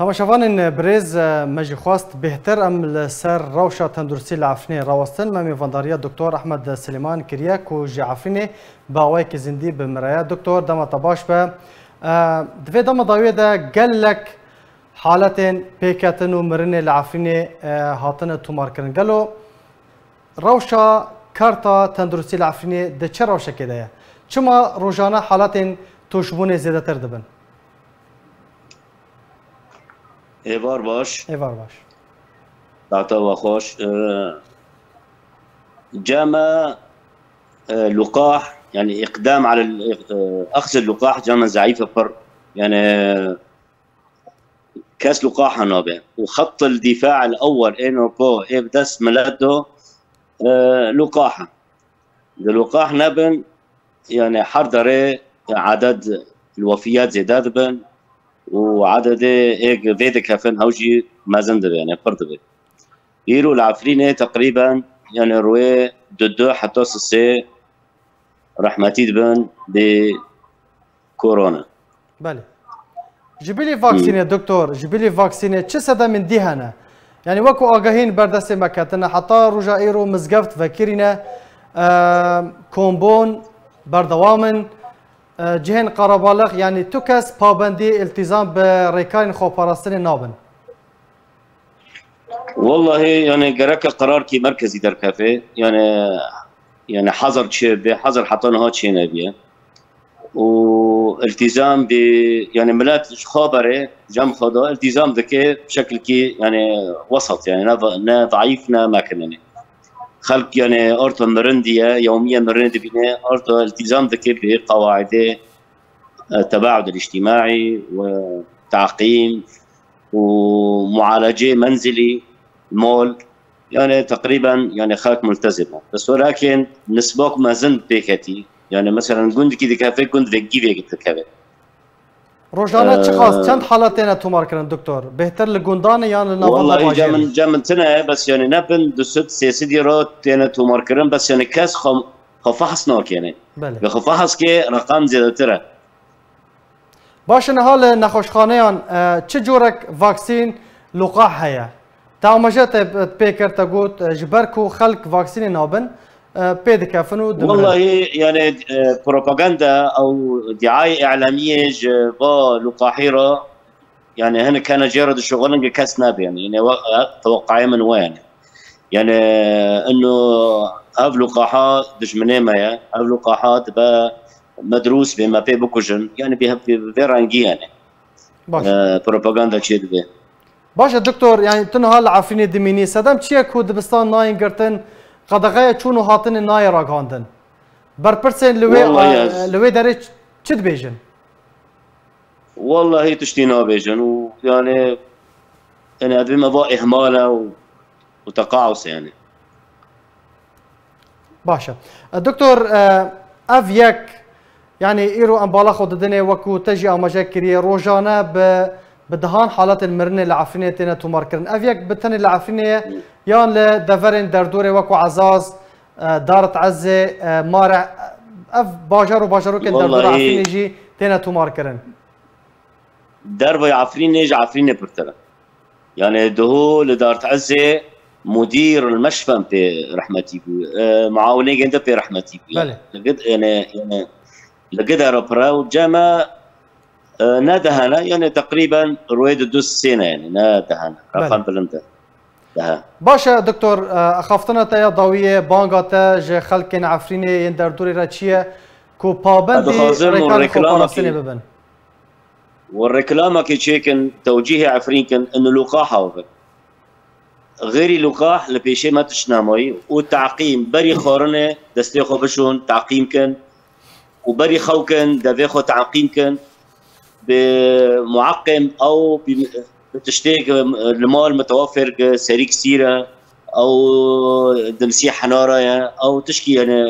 تماشاوان برز مجی خواست بهتر ام سر روشا تندرسی لعفنی راوستن. ممی فانداریا دکتر احمد سلیمان کریا کو جی عفنی باوی که زندی بمرایا دکتر دم تباش به. دوی دم داوی ده گلک حالت پیکتن و مرن لعفنی هاتن تومار کرن. گلو روشا کارتا تندرسی لعفنی ده چه روشا که ده چما روزانه حالت توشبون زیاده تر دبن ایوار باش ایوار باش دعتا و خوش جامع لقاح يعني اقدام على اخذ اللقاح جامع ضعيفه بر يعني كاس لقاح نوبه وخط الدفاع الأول انه بو ابدس ملده لقاحه اللقاح نبن يعني حردره عدد الوفيات زيادات بن وعدد هيك فيدك كافن هوجي ما زندب يعني فرد يرو العفرينة تقريبا يعني روي ددو حتى سي رحمتي دبن بكورونا بله. جبلي فاكسين دكتور جبلي فاكسين چه صدا من دهنا يعني وكو آگاهين بردست مكاتنا حتى رجا ايرو مزگفت فكرنا كومبون بردوامن جهن قرابالغ يعني تو کس پابندی التزام ریکارین خوب پاراستن نابن. والله يعني قرأك قرار كي مركزي در كافي يعني يعني حظر تشي حظر حطنا تشي نبيه والتزام ب يعني ملات خابره جم خدا التزام ذكي بشكل كي يعني وسط يعني نا ضعيف نا ما كنا خلق يعني أرتو مرندية يوميا مرند بنا أرتو التزام ذكي بقواعد التباعد الاجتماعي وتعقيم ومعالجة منزلي مول يعني تقريبا يعني خلق ملتزمة. بس ولكن نسبوك ما زلت بيكتي يعني مثلا كنت كده كافي كنت في بيكت كافي ڕۆژانە چ خاست نه حالڵاتێنە تومارکردن دکتۆر بهتر جمن گوندانی یان لە جامنتنە بەسیێنی نەپن دوست سێسی دیرۆ تێنە تومارکردن بەسیێنی کەس خۆم خۆفا حس ناکێنێ بە خۆفا حسکێ ڕقام زیاترە باشە نەها لە نەخۆشخانەیان چ جۆرەك ڤاکسین لوقا هەیە تامەژە پێکردتە گوت جبر کو خلق واکسین vaکسینی نابن بيد كافنو والله يعني بروباغندا أو دعاية إعلامية با لقاحيره يعني هنا كان جرد الشغل كاس ناب يعني, يعني توقعي من وين؟ يعني إنه هاف لقاحات دش منيمة هاف لقاحات با مدروس بما بي بكوجن يعني بها في يعني. آه بروباغندا تشيد به باش دكتور يعني تنو هال عفيني دميني. سدام تشي كو دبستان ناين قرتن قدغه چونو هاتن ناي راغاندن برپرسن لوي آه لوي دري چت بيجن والله هي تشتينا بيجن ويعني يعني ادبي ما اهماله وتقاعس يعني باشا دكتور آه افيك يعني ايرو ام بالا خود دنيا وكو تجي أو مجاكري روجانا بدهان حالات المرنة العفرينية تينا تماركرن افيك بتن العفرينية يان لدفرن دردوري وكو عزاز دارت عزة مارع اف باجر وباجرو كن دردور عفريني جي تينا تماركرن درب عفريني جي عفريني برتلا يعني دهو لدارت عزة مدير المشفى في رحمتي معاونة جنده في رحمتي بله. يعني يعني لقدر براو جامع نادهنا يعني تقريبا رويد دوس سنه يعني نادهنا رقم بلنده ده باشا دكتور اخافتنا تا ضويه بانغا تا ج خلق عفريني يندر دوري راتشيه كو ريكلام ببن. والركلامة كي تشيكن توجيه عفرين كن انه لقاحه غيري لقاح لبيشي ما تشناموي وتعقيم بري خورنه دستي خو بشون تعقيم كن وبري خوكن دافي خو تعقيم كن بمعقم أو بتشتيك المال متوفر سريك سيره أو دمسيح حنارة أو تشكي يعني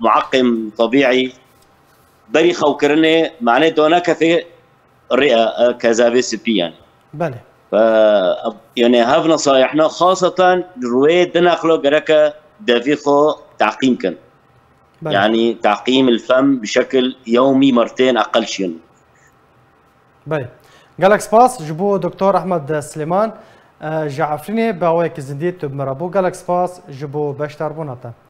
معقم طبيعي. بري خوكرني معناته هناك في الرئه كذا سي يعني. بله ف يعني هاف نصايحنا خاصة رويد ناخلو جركا دافيخو تعقيم كان. بله. يعني تعقيم الفم بشكل يومي مرتين أقل شيء بله. قالك سباس جبو دكتور احمد سليمان جعفريني باوي كزنديت بمرابو قالك سباس جبو بشتر بوناتا